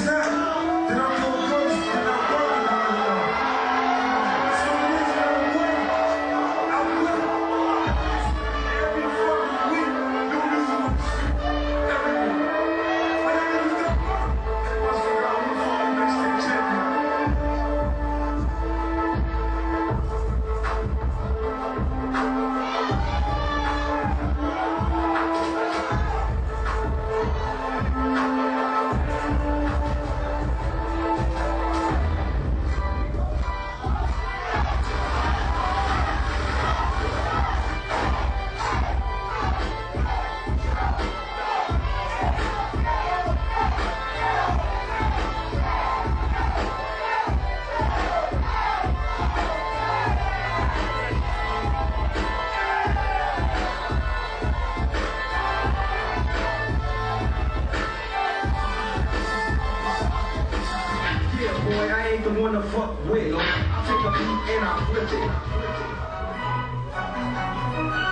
is not like I ain't the one to fuck with. I take a beat and I flip it.